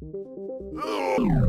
Oh!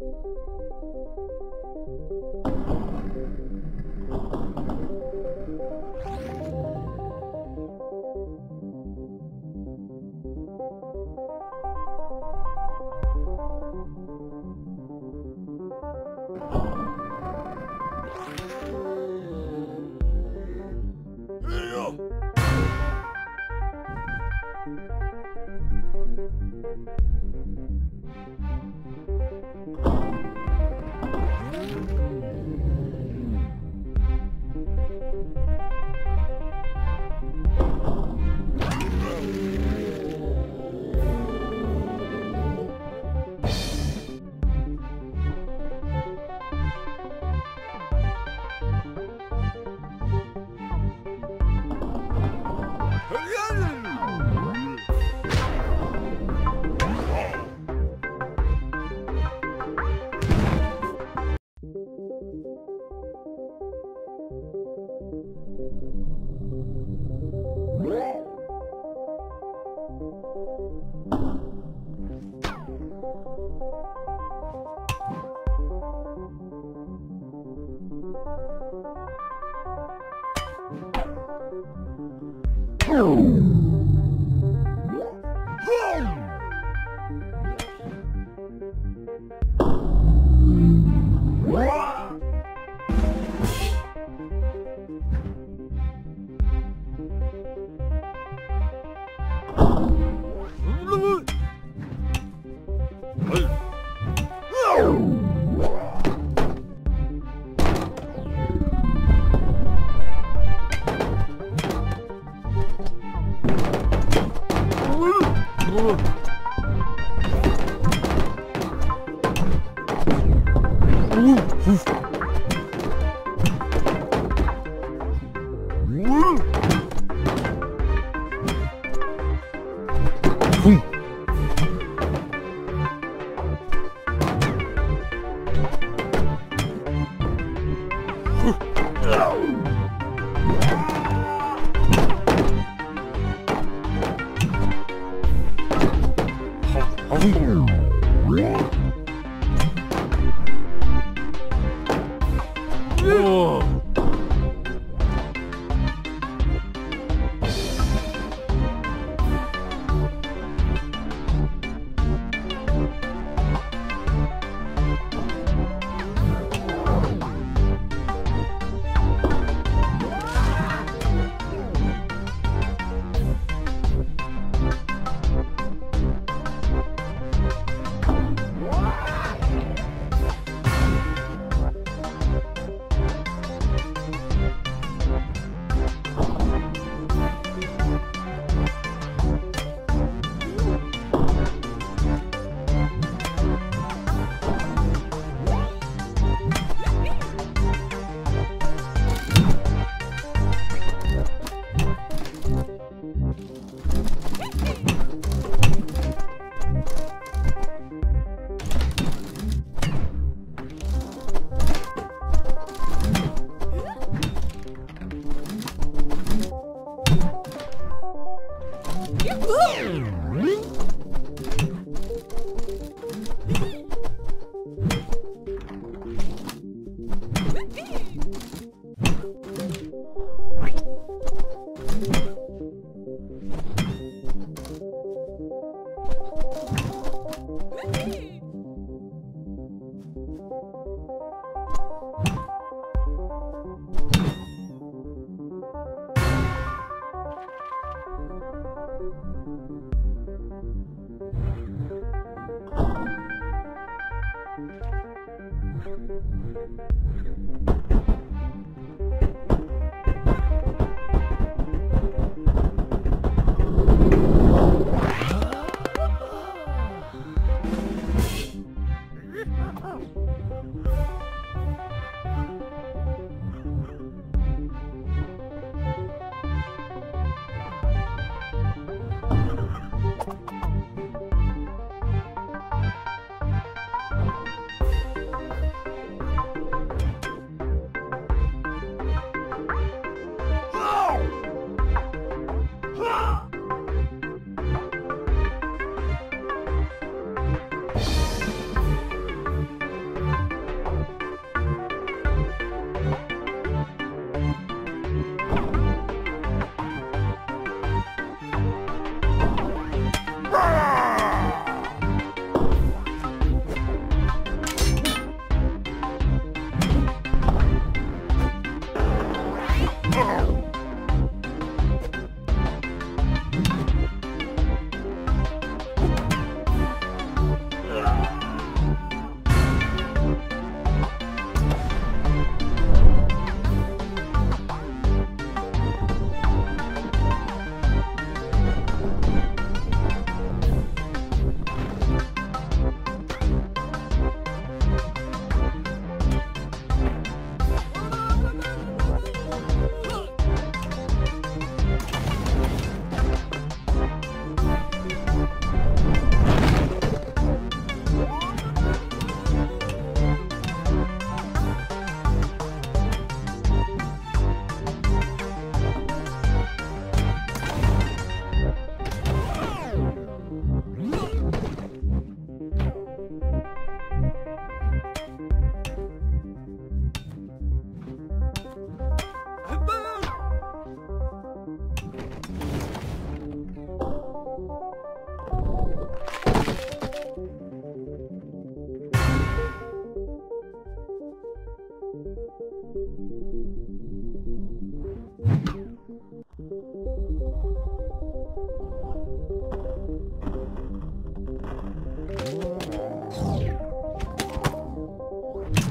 You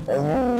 Oh.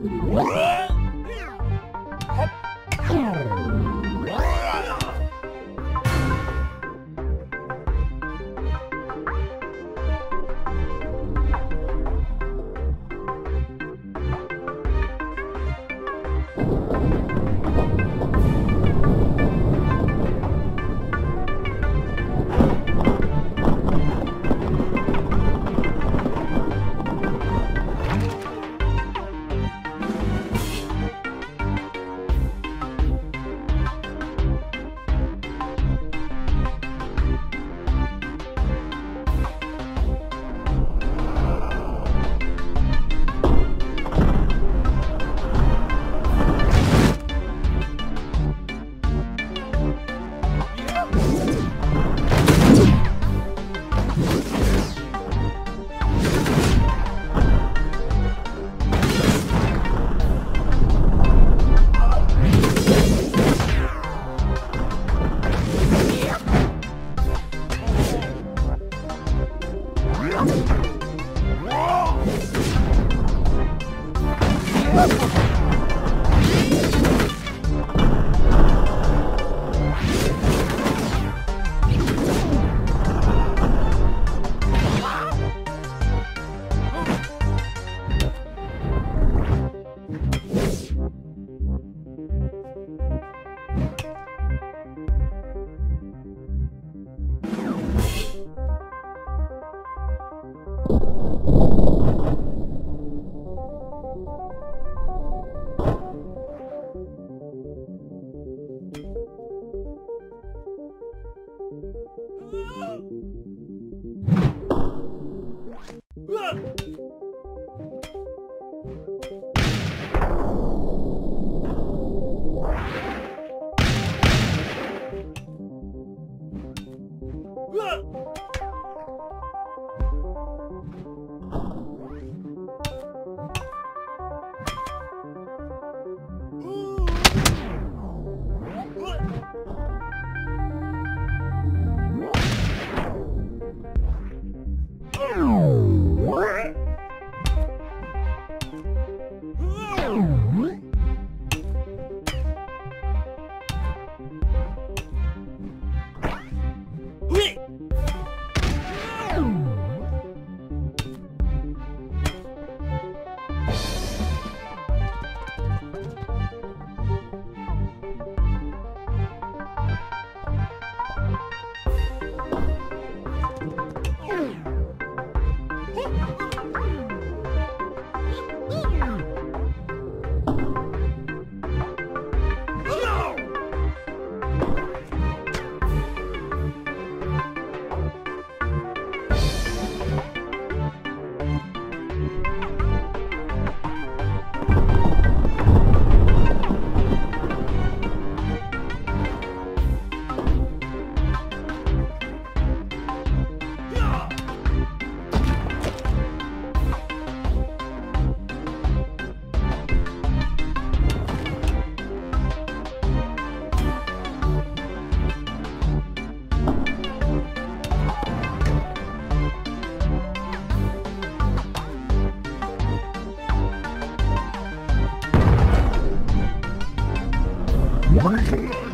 Whoa! 啊！What?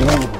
一万